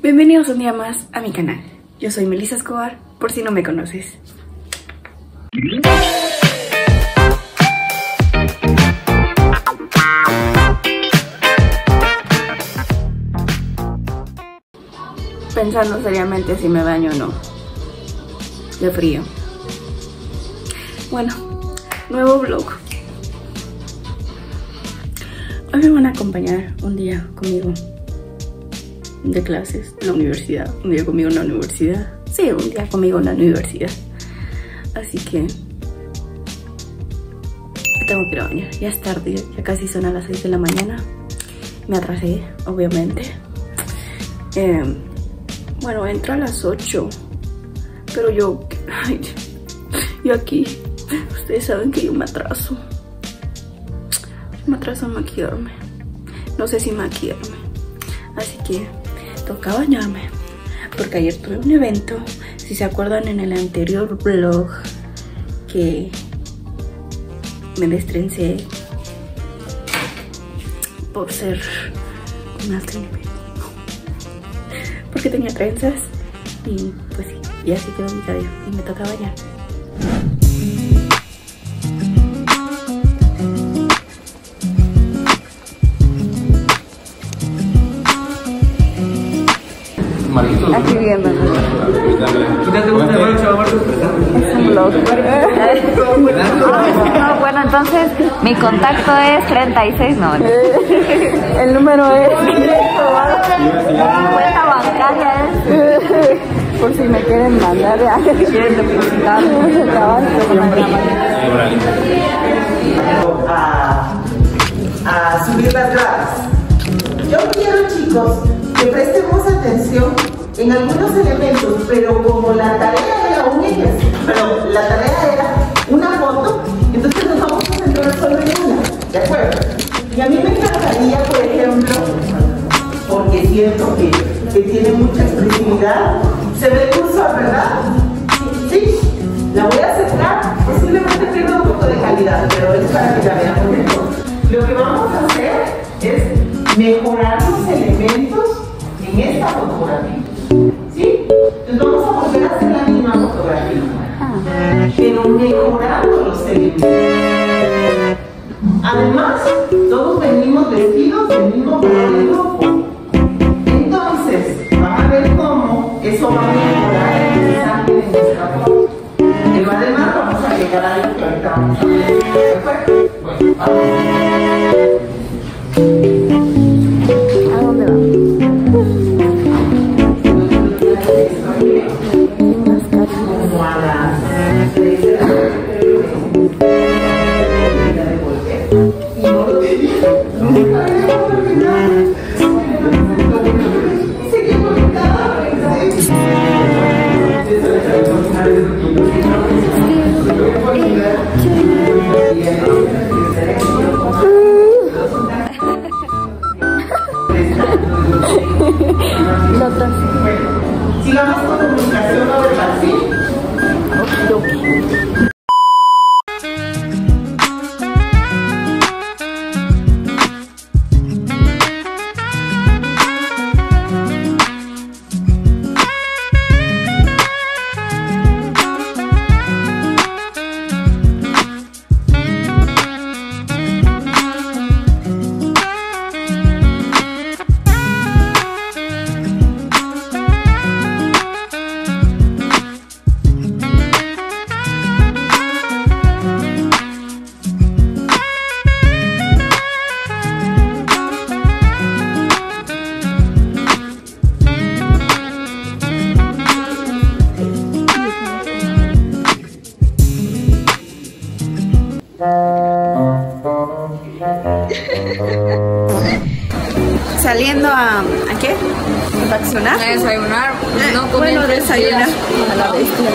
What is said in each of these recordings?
Bienvenidos un día más a mi canal. Yo soy Melissa Escobar, por si no me conoces. Pensando seriamente si me baño o no. De frío. Bueno, nuevo vlog. Hoy me van a acompañar un día conmigo de clases la universidad. Un día conmigo en la universidad. Sí, un día conmigo en la universidad. Así que tengo que ir a bañar. Ya es tarde, ya casi son a las 6 de la mañana. Me atrasé, obviamente. Eh, bueno, entro a las 8. Pero yo... Ay, yo aquí... Ustedes saben que yo me atraso. Me atraso a maquillarme. No sé si maquillarme. Así que toca bañarme. Porque ayer tuve un evento. Si se acuerdan en el anterior vlog que me destrencé por ser una porque tenía trenzas y pues sí, ya así quedó mi cabello y me toca bañar. Aquí viendo. Es un vlog. No, bueno, entonces mi contacto es 36, no. El número es... Cuenta bancaria es. Por si me quieren mandar a... Quieren depositar. a, a subir las gradas. Yo quiero, chicos, que prestemos atención en algunos elementos, pero como la tarea era un pero la tarea era una foto, entonces nos vamos a centrar solo en una, ¿de acuerdo? Y a mí me encantaría, por ejemplo, porque siento que, que tiene mucha expresividad, se ve el curso, ¿verdad? Sí, la voy a acercar, posiblemente pierda un poco de calidad, pero es para que la veamos mejor. Lo que vamos a hacer es mejorar los elementos en esta fotografía. ¿Sí? Entonces vamos a volver a hacer la misma fotografía, pero mejorando los elementos. Además, todos venimos vestidos del mismo color de grupo. Entonces, van a ver cómo eso va a mejorar el mensaje de nuestra foto. Pero además vamos a llegar a lo que. ¿De acuerdo? Bueno, vamos. A... ¿A qué? ¿A vacacionar? A desayunar, no comer bueno, desayunar. A la bestia.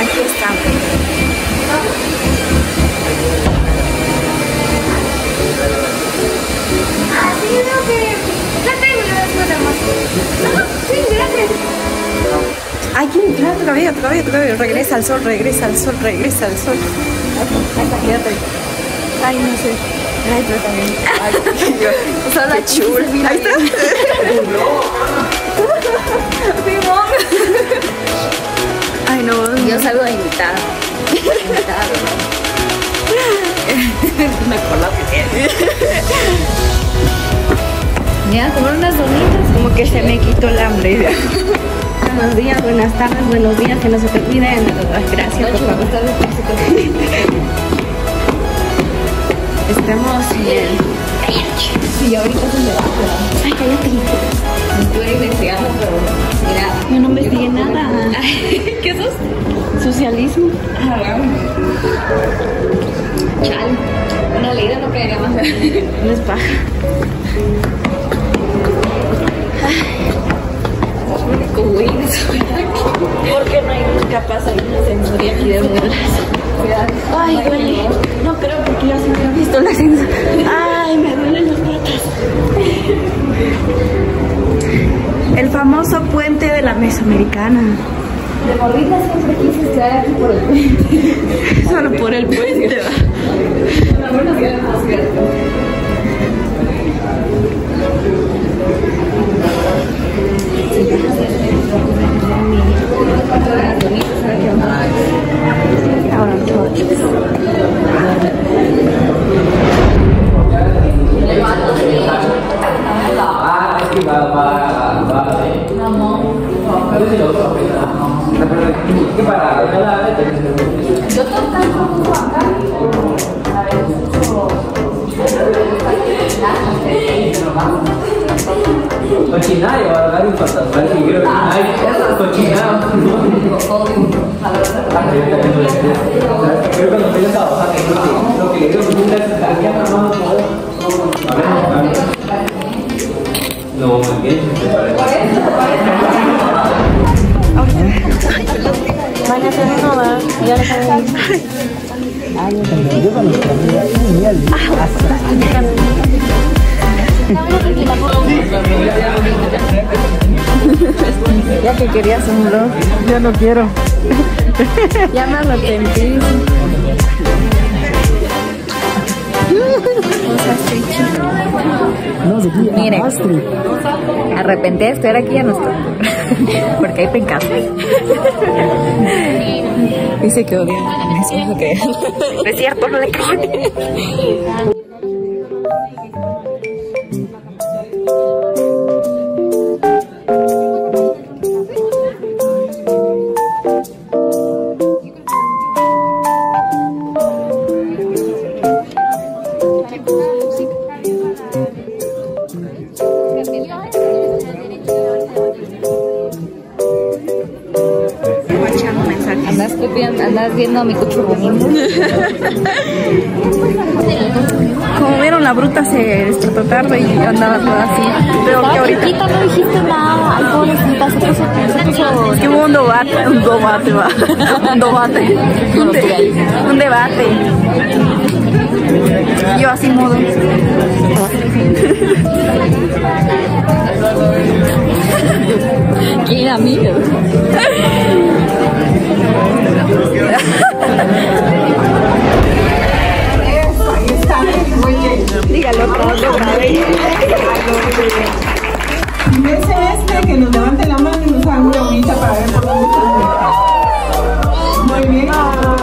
Aquí estamos. Así veo que ya terminó después de más. Sí, gracias. Ay. Claro, tu cabello, tu cabello, tu cabello. Regresa al sol, regresa al sol, regresa al sol. Ahí está, ahí está, quédate. Ay, no sé. Ay, yo también. Solo Qué chulo. Ahí está. Ay, no. Yo salgo de invitada. Invitada, Me acuerdo Mira, comer unas donitas. Como que se me quitó el hambre. Buenos días, buenas tardes, buenos días, que no se te olviden. Gracias, por favor. Estamos bien. Sí, ahorita es un debate. Ay, cállate. Estuve investigando, pero mira. Yo no investigué nada. ¿Qué sos? Socialismo. Chal. Una leída no caería más. No es paja. Porque no hay capaz ahí una sensoría aquí de muelas. Ay, duele. No creo porque yo siempre he visto la sensa. Ay, me duelen las patas. El famoso puente de la Mesoamericana. De morrita siempre quise estar aquí por el puente. Solo por el puente. Quello che non pensavo, fate così, lo che io non pensavo, No, invece Ya que querías un vlog. Ya no quiero. Ya me arrepentí. Mire, arrepentí de estar aquí ya no estoy. Porque hay pencas. Dice que odia. Eso que No es cierto, no le creo. Viendo a mi cucho bonito. Como vieron, la bruta se despertó tarde y andaba toda así. Pero que ahorita. no dijiste nada. Ay, pobrecita, se puso, se puso Es que hubo un debate, un debate, va. Un debate. Un, de- un debate. Yo así mudo. ¿Quién a Dígalo vez. Primer semestre, que nos levante la mano y nos hagan una bonita para ver por dónde. Muy bien.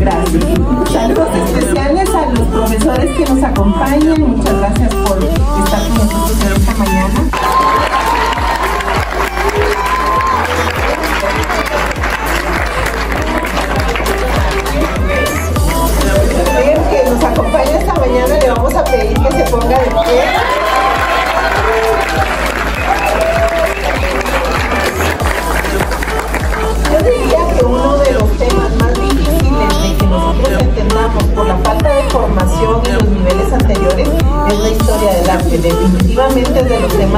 Gracias. Saludos especiales a los profesores que nos acompañan. Muchas gracias por estar con nosotros en esta mañana.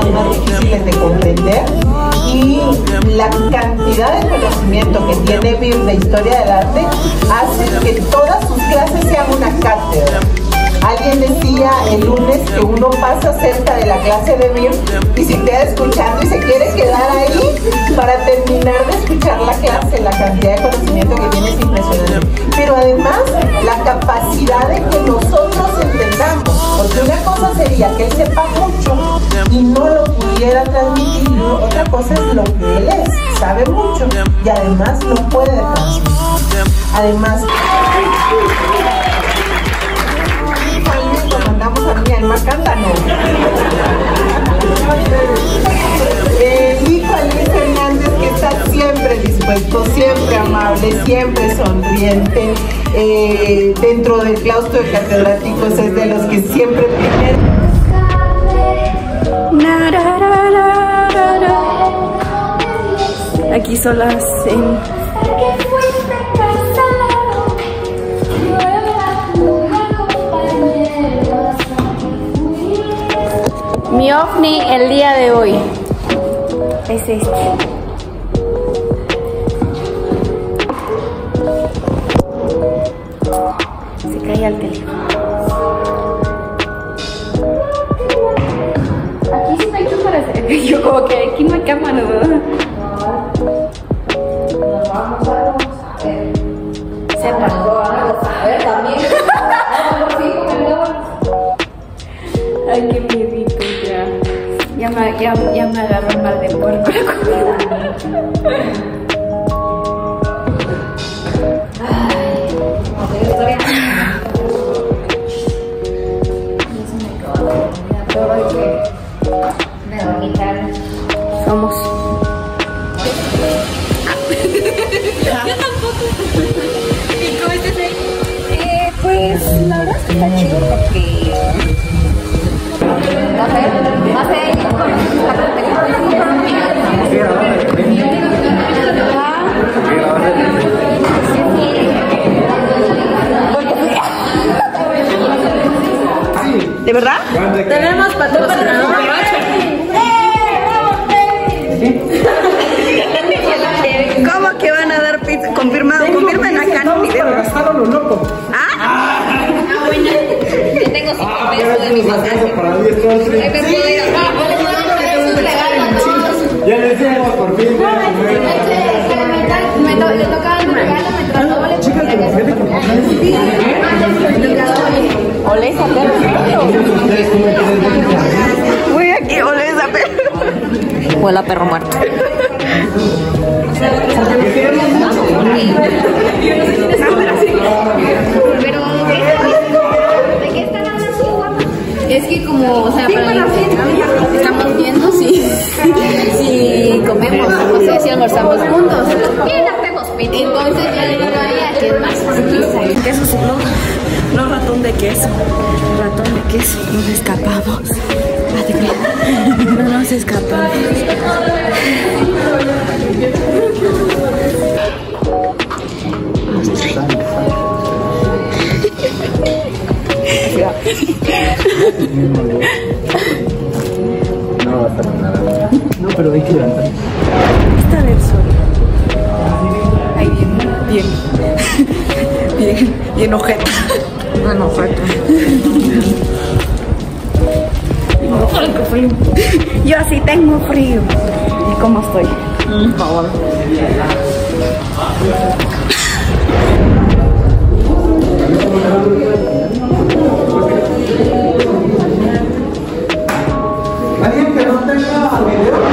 Más difíciles de comprender y la cantidad de conocimiento que tiene BIR de historia del arte hace que todas sus clases sean una cátedra. Alguien decía el lunes que uno pasa cerca de la clase de BIR y se queda escuchando y se quiere quedar ahí para terminar de escuchar la clase. La cantidad de conocimiento que tiene es impresionante. Pero además, la capacidad de que nosotros entendamos. Porque una cosa sería que él sepa mucho y no lo pudiera transmitir. Otra cosa es lo que él es. Sabe mucho y además lo puede transmitir. Además, mandamos a mí al Macándano. Eh, hijo Luis Hernández que está siempre dispuesto, siempre amable, siempre sonriente. Eh, dentro del claustro de catedráticos es de los que siempre primero. Aquí solas en mi ovni el día de hoy. Es este. Se cae al teléfono. Yo como que aquí no hay cámara, ¿verdad? Ay, qué miedito ya. Ya me, ya, ya me agarró mal de puerco la comida. ¿De verdad? Tenemos patrocinador. ¿Cómo que van a dar pizza? Confirmado, confirmen acá en el video. gastaron lo loco. ¿Ah? Yo tengo cinco pesos de mi pasaje. Para 10 dólares. Ay, me puedo ir a- Ah, pues, no, pero es un regalo. Ya les dimos por fin. Me to- le tocaba el regalo, me trató doble Chicas, que nos viene con Olé esa perra. Voy aquí, olé esa perra. Huele a perro muerto. Pero, ¿de qué están hablando? Es que como, o sea, para Nos escapamos. No nos escapamos. No va a estar nada. No, pero hay que levantar. Está del sol. Ahí bien, bien. Bien, bien ojeta. tengo frío. ¿Y cómo estoy? Por favor. ¿Alguien que no tenga video?